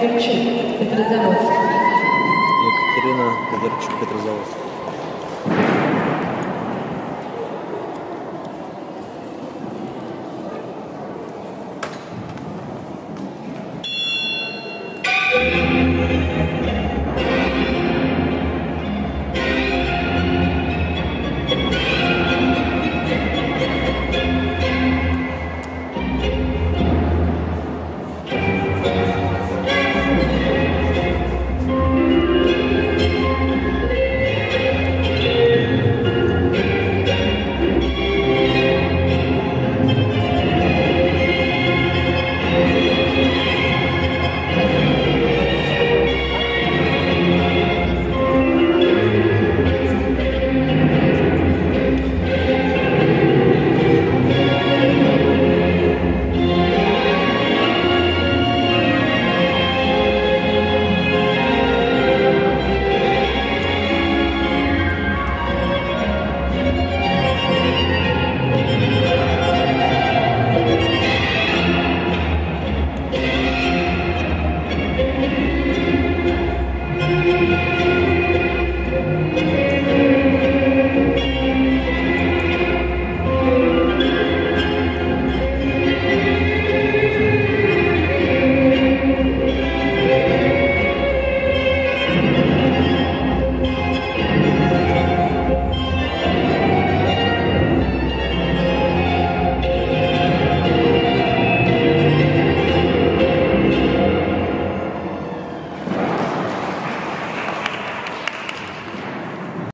Федорчук, Петрозаводск. Екатерина Федорчук, Петрозаводск.